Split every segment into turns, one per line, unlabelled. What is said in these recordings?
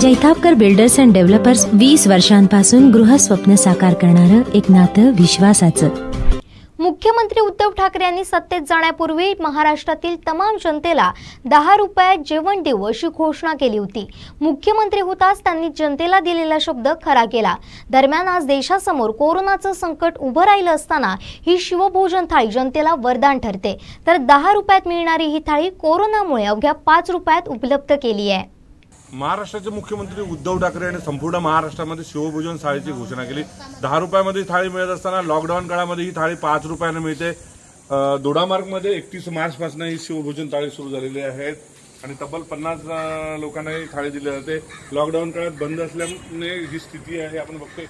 Jaitapkar builders and developers वीस वर्षांपासून गृहस्वप्न साकार करणारं एक नातं विश्वासाचं.
मुख्यमंत्री उद्धव ठाकरे यांनी सत्तेत जाण्यापूर्वी महाराष्ट्रातील तमाम जनतेला दहा रुपयात जेवण देऊ अशी घोषणा केली होती. मुख्यमंत्री होताच त्यांनी जनतेला दिलेला शब्द खरा केला. दरम्यान आज देशासमोर कोरोनाचं संकट उभं राहिलं असताना ही शिवभोजन थाळी जनतेला वरदान ठरते. तर दहा रुपयात मिळणारी ही थाळी कोरोनामुळे अवघ्या पाच रुपयात उपलब्ध केली आहे.
महाराष्ट्राचे मुख्यमंत्री उद्धव ठाकरे यांनी संपूर्ण महाराष्ट्रामध्ये शिवभोजन थाळीची घोषणा केली. दहा रुपयामध्ये थाळी मिळत असताना लॉकडाऊन काळामध्ये ही थाळी पाच रुपयानं मिळते. दोडामार्गमध्ये एकतीस मार्चपासून ही शिवभोजन थाळी सुरू झालेली आहे. आणि तब्बल पन्नास लोकांना ही थाळी दिली जाते. लॉकडाऊन काळात बंद असल्याने ही स्थिती आहे. आपण बघतोय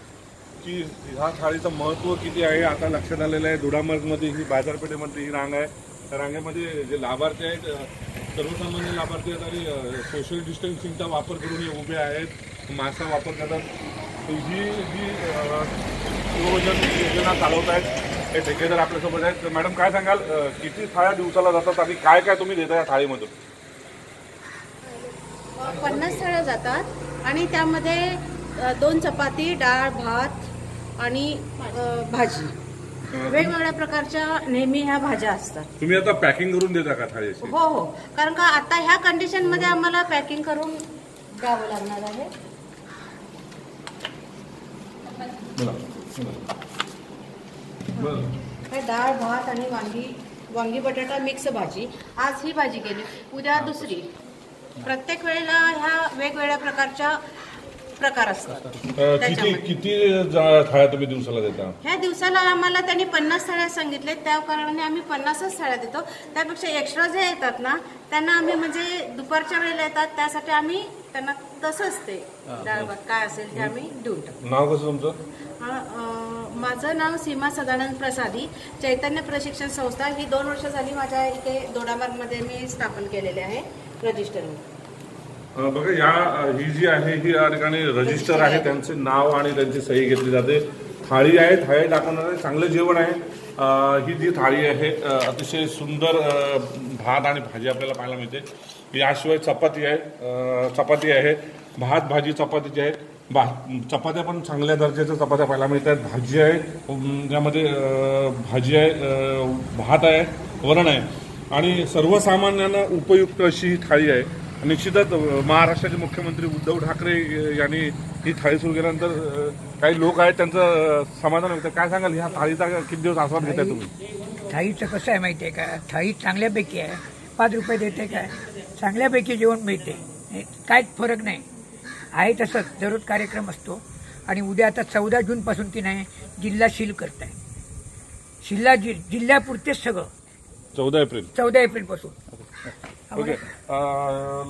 की ह्या थाळीचं महत्त्व किती आहे आता लक्षात आलेलं आहे. दोडामार्गमध्ये ही बाजारपेठेमध्ये ही रांग आहे. त्या रांगेमध्ये जे लाभार्थी आहेत सर्वसामान्य लाभार्थी आता सोशल डिस्टन्सिंगचा वापर करून हे उभे आहेत. मास्कचा वापर करतात. ही जी पूर्वजन योजना चालवत आहेत हे ठेकेदार आपल्यासोबत आहेत. तर मॅडम काय सांगाल? किती थाळ्या दिवसाला जातात आणि काय काय तुम्ही देता या थाळीमधून?
पन्नास थाळ्या जातात आणि त्यामध्ये दोन चपाती डाळ भात आणि भाजी. वेगवेगळ्या प्रकारच्या नेहमी ह्या भाज्या असतात.
तुम्ही आता पॅकिंग करून देता का थाळी अशी
हो हो. कारण का आता ह्या कंडिशनमध्ये आम्हाला पॅकिंग करून द्यावं लागणार आहे.
बरं
डाळ भात आणि वांगी वांगी बटाटा मिक्स भाजी. आज ही भाजी केली. उद्या दुसरी. प्रत्येक वेळेला ह्या वेगवेगळ्या प्रकारच्या प्रकार असतात.
अं, किती
त्याच्यामध्ये.
किती जा- थाळ्या तुम्ही दिवसाला देता?
ह्या दिवसाला आम्हाला त्यांनी पन्नास थाळ्या सांगितले त्या कारणाने आम्ही पन्नासच थाळ्या देतो. त्यापेक्षा एक्स्ट्रा जे येतात ना त्यांना आम्ही म्हणजे दुपारच्या वेळेला येतात. त्यासाठी आम्ही त्यांना तसंच ते डाळ भात काय असेल ते आम्ही देऊन टाकतो.
नाव कसं तुमचं?
हा, अं, माझं नाव सीमा सदानंद प्रसादी. चैतन्य प्रशिक्षण संस्था. ही दोन वर्ष झाली माझ्या इथे दोडामार्गमध्ये मी स्थापन केलेले आहे. रजिस्टर
बघा या ही जी आहे ही या ठिकाणी रजिस्टर आहे त्यांचे नाव आणि त्यांची सही घेतली जाते. थाळी आहे थाळी टाकवणारे चांगलं जेवण आहे. ही जी थाळी आहे अतिशय सुंदर भात आणि भाजी आपल्याला पाहायला मिळते. याशिवाय चपाती आहे चपाती आहे भात भाजी चपातीची आहे भा चपात्या पण चांगल्या दर्जाच्या चपात्या पाहायला मिळतात. भाजी आहे त्यामध्ये ज्यामध्ये भाजी आहे भात आहे वरण आहे. आणि सर्वसामान्यांना उपयुक्त अशी ही थाळी आहे. निश्चितच महाराष्ट्राचे मुख्यमंत्री उद्धव ठाकरे यांनी ही थाळी सुरू केल्यानंतर काही लोक आहेत त्यांचं समाधान व्यक्त काय सांगाल? ह्या थाळीचा किती दिवस आस्वाद घेताय तुम्ही?
थाळीचं कसं आहे माहिती आहे का? थाळी चांगल्यापैकी आहे. पाच रुपये देते काय चांगल्यापैकी जेवण मिळते. काहीच फरक नाही. आहे तसंच दररोज कार्यक्रम असतो. आणि उद्या आता चौदा जूनपासून की नाही जिल्हा सील करताय. जिल्हा जि जिल्ह्यापुरतेच सगळं.
चौदा एप्रिल.
चौदा एप्रिलपासून
ओके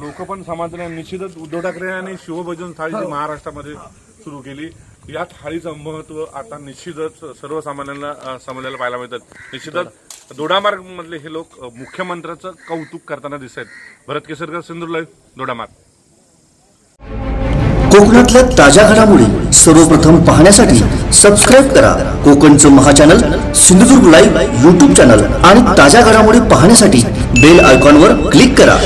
लोक पण समाधान निश्चितच उद्धव ठाकरे यांनी शिवभोजन थाळी जी महाराष्ट्रामध्ये सुरू केली या थाळीचं महत्त्व आता निश्चितच सर्वसामान्यांना अ, समजलेलं पाहायला मिळतात निश्चितच दोडामार्ग मधले हे लोक मुख्यमंत्र्याचं कौतुक करताना दिसत आहेत. भरत केसरकर सिंधुर लाईव्ह दोडामार्ग.
कोकणातल्या ताज्या घडामोडी सर्वप्रथम पाहण्यासाठी सबस्क्राईब करा. कोकणचं महाचॅनल सिंधुदुर्ग लाईव्ह युट्यूब चॅनल आणि ताज्या घडामोडी पाहण्यासाठी बेल आयकॉनवर क्लिक करा.